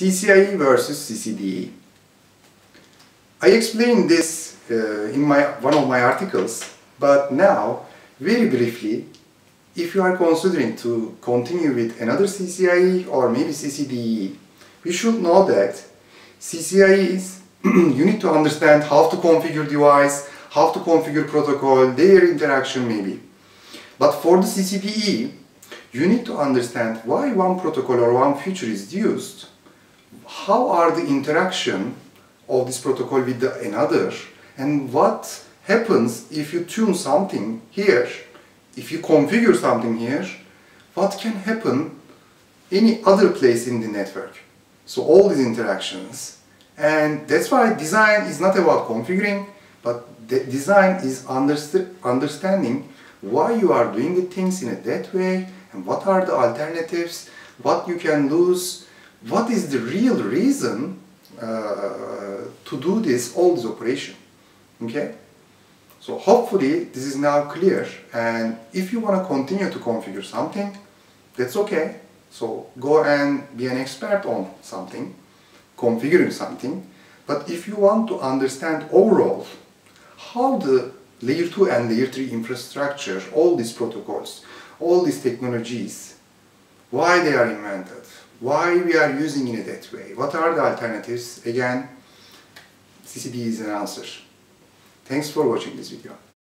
CCIE versus CCDE. I explained this uh, in my, one of my articles, but now, very briefly, if you are considering to continue with another CCIE or maybe CCDE, we should know that CCIEs, you need to understand how to configure device, how to configure protocol, their interaction maybe. But for the CCDE, you need to understand why one protocol or one feature is used how are the interaction of this protocol with the another? And what happens if you tune something here, if you configure something here, what can happen any other place in the network. So all these interactions. And that's why design is not about configuring but the design is underst understanding why you are doing the things in a that way and what are the alternatives, what you can lose, what is the real reason uh, to do this, all this operation, okay? So hopefully this is now clear and if you want to continue to configure something, that's okay. So go and be an expert on something, configuring something, but if you want to understand overall how the layer 2 and layer 3 infrastructure, all these protocols, all these technologies, why they are invented, why we are using it that way? What are the alternatives? Again, CCD is an answer. Thanks for watching this video.